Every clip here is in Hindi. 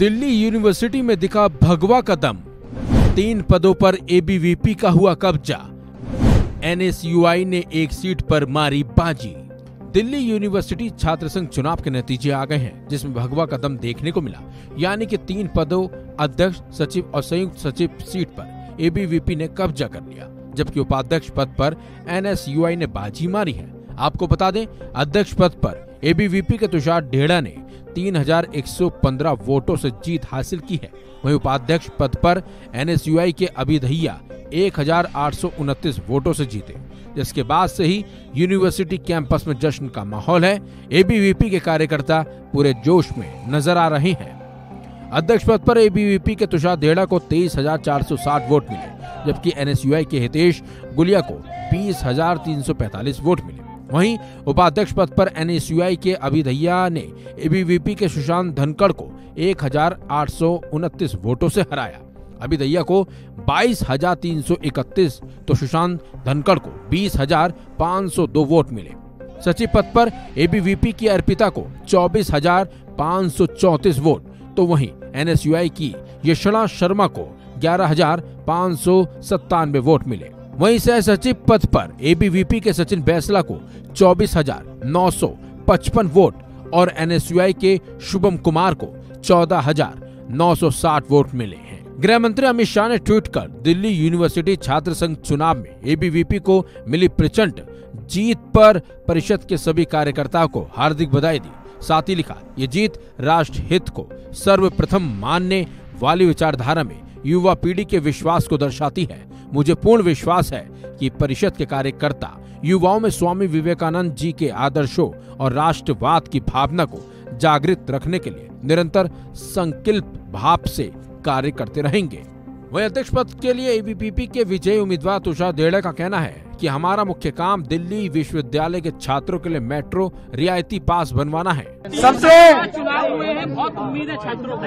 दिल्ली यूनिवर्सिटी में दिखा भगवा का दम तीन पदों पर एबीवीपी का हुआ कब्जा। एनएसयूआई ने एक सीट पर मारी बाजी। दिल्ली यूनिवर्सिटी छात्र संघ चुनाव के नतीजे आ गए हैं, जिसमें भगवा का दम देखने को मिला। यानी कि तीन पदों, अध्यक्ष, सचिव और संयुक्त सचिव सीट पर एबीवीपी ने कब्जा कर लिया, जबकि उपाध्यक्ष पद पर एनएसयूआई ने बाजी मारी है। आपको बता दें, अध्यक्ष पद पर एबीवीपी के तुषार ढेड़ा ने 3,115 वोटों से जीत हासिल की है। वहीं उपाध्यक्ष पद पर एनएसयूआई के अभिधैया एक वोटों से जीते। जिसके बाद से ही यूनिवर्सिटी कैंपस में जश्न का माहौल है। एबीवीपी के कार्यकर्ता पूरे जोश में नज़र आ रहे हैं। अध्यक्ष पद पर एबीवीपी के तुषार देड़ा को 23,460 वोट मिले जबकि एनएसयूआई के हितेश गुलिया को 20,345 वोट मिले। वहीं उपाध्यक्ष पद पर एनएसयूआई के अभिधैया ने एबीवीपी के सुशांत धनखड़ को एक वोटों से हराया। अभिदैया को 22,331 तो सुशांत धनखड़ को 20,502 वोट मिले। सचिव पद पर एबीवीपी की अर्पिता को 24,534 वोट तो वहीं एनएसयूआई की यशणा शर्मा को ग्यारह वोट मिले। वहीं सह सचिव पद पर एबीवीपी के सचिन बैसला को 24,955 वोट और एनएसयूआई के शुभम कुमार को 14,960 वोट मिले हैं। गृह मंत्री अमित शाह ने ट्वीट कर दिल्ली यूनिवर्सिटी छात्र संघ चुनाव में एबीवीपी को मिली प्रचंड जीत पर परिषद के सभी कार्यकर्ताओं को हार्दिक बधाई दी। साथ ही लिखा ये जीत राष्ट्र हित को सर्वप्रथम मानने वाली विचारधारा में युवा पीढ़ी के विश्वास को दर्शाती है। मुझे पूर्ण विश्वास है कि परिषद के कार्यकर्ता युवाओं में स्वामी विवेकानंद जी के आदर्शों और राष्ट्रवाद की भावना को जागृत रखने के लिए निरंतर संकल्प भाव से कार्य करते रहेंगे। वही अध्यक्ष पद के लिए एबीपीपी के विजयी उम्मीदवार तुषार देड़े का कहना है कि हमारा मुख्य काम दिल्ली विश्वविद्यालय के छात्रों के लिए मेट्रो रियायती पास बनवाना है। सबसे हुए हैं बहुत उम्मीद है छात्रों को।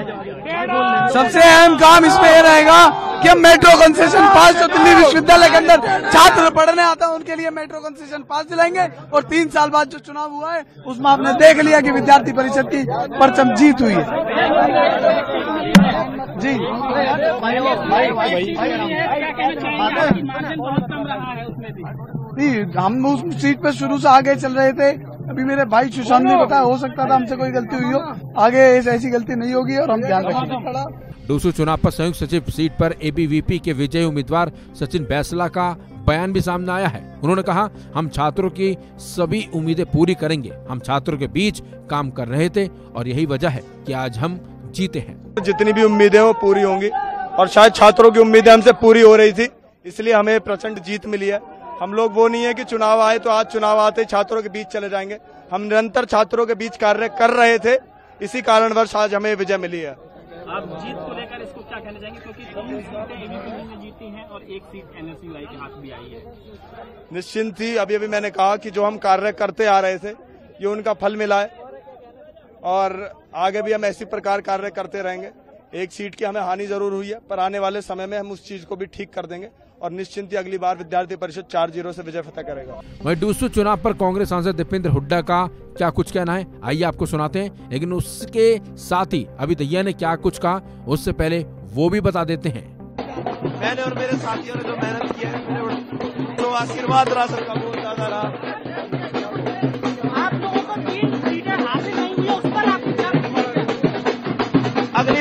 सबसे अहम काम इसमें यह रहेगा कि हम मेट्रो कंसेशन पास जो दिल्ली विश्वविद्यालय के अंदर छात्र पढ़ने आता है उनके लिए मेट्रो कंसेशन पास दिलाएँगे। और तीन साल बाद जो चुनाव हुआ है उसमें आपने देख लिया कि विद्यार्थी परिषद की परचम जीत हुई है। जी। नहीं हम उस सीट पे शुरू से आगे चल रहे थे। अभी मेरे भाई सुशांत ने बताया हो सकता था हमसे कोई गलती हुई हो। आगे ऐसी गलती नहीं होगी और हम ध्यान रखेंगे। दूसरे चुनाव पर संयुक्त सचिव सीट पर एबीवीपी के विजयी उम्मीदवार सचिन बैसला का बयान भी सामने आया है। उन्होंने कहा हम छात्रों की सभी उम्मीदें पूरी करेंगे। हम छात्रों के बीच काम कर रहे थे और यही वजह है कि आज हम जीते हैं। जितनी भी उम्मीदें वो पूरी होंगी और शायद छात्रों की उम्मीदें हमसे पूरी हो रही थी इसलिए हमें प्रचंड जीत मिली है। हम लोग वो नहीं है कि चुनाव आए तो आज चुनाव आते छात्रों के बीच चले जाएँगे। हम निरंतर छात्रों के बीच कार्य कर रहे थे। इसी कारणवश आज हमें विजय मिली है। आप जीत को लेकर इसको क्या कहना चाहेंगे क्योंकि तीन सीटें एबीपी ने जीती हैं और एक सीट एनएसयूआई के हाथ भी आई है। निश्चिंत थी अभी अभी मैंने कहा कि जो हम कार्य करते आ रहे थे ये उनका फल मिला है। और आगे भी हम ऐसी प्रकार कार्य करते रहेंगे। एक सीट की हमें हानि ज़रूर हुई है पर आने वाले समय में हम उस चीज़ को भी ठीक कर देंगे। और निश्चिंत ही अगली बार विद्यार्थी परिषद चार ज़ीरो से विजय फतह करेगा। वही दूसरे चुनाव पर कांग्रेस सांसद दीपेंद्र हुड्डा का क्या कुछ कहना है? आइए आपको सुनाते हैं। लेकिन उसके साथ ही अभी दैया ने क्या कुछ कहा उससे पहले वो भी बता देते हैं। मैंने और मेरे साथियों ने जो मेहनत किया है तो आशीर्वाद रहा सबका बहुत ज़्यादा रहा।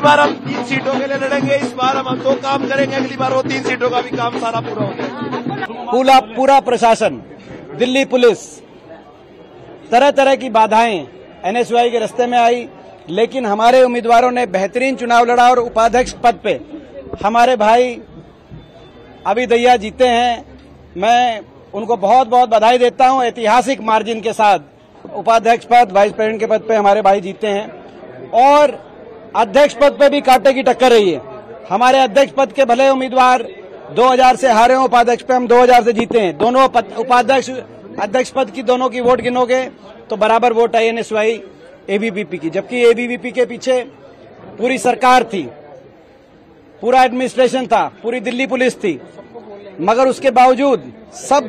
बार हम तीन सीटों के लिए लड़ेंगे, इस बार हम दो काम करेंगे, अगली बार वो तीन सीटों का भी काम सारा पूरा हो जाएगा। पूरा पूरा प्रशासन, दिल्ली पुलिस तरह तरह की बाधाएँ एनएसयूआई के रस्ते में आई, लेकिन हमारे उम्मीदवारों ने बेहतरीन चुनाव लड़ा और उपाध्यक्ष पद पे हमारे भाई अभी दैया जीते हैं। मैं उनको बहुत बहुत बधाई देता हूँ ऐतिहासिक मार्जिन के साथ। उपाध्यक्ष पद, वाइस प्रेसिडेंट के पद पे हमारे भाई जीते हैं। और अध्यक्ष पद पे भी कांटे की टक्कर रही है। हमारे अध्यक्ष पद के भले उम्मीदवार 2000 से हारे हैं, उपाध्यक्ष पे हम 2000 से जीते हैं। दोनों उपाध्यक्ष, अध्यक्ष पद की दोनों की वोट गिनोगे तो बराबर वोट आई एनएसवाई एबीवीपी की। जबकि एबीवीपी के पीछे पूरी सरकार थी। पूरा एडमिनिस्ट्रेशन था, पूरी दिल्ली पुलिस थी। मगर उसके बावजूद सब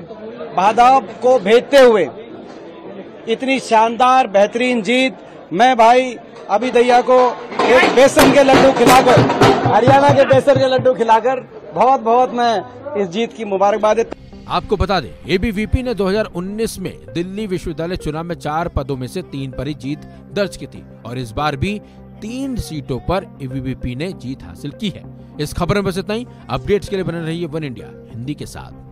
बाधाओं को भेजते हुए इतनी शानदार, बेहतरीन जीत मैं भाई अभी दैया को एक बेसन के लड्डू खिलाकर, हरियाणा के बेसन के लड्डू खिलाकर बहुत बहुत मैं इस जीत की मुबारकबाद देता आपको बता दें एबीवीपी ने 2019 में दिल्ली विश्वविद्यालय चुनाव में चार पदों में से तीन पर ही जीत दर्ज की थी और इस बार भी तीन सीटों पर एबीवीपी ने जीत हासिल की है। इस खबर में बस इतना ही। अपडेट्स के लिए बने रहिए वन इंडिया, हिंदी के साथ।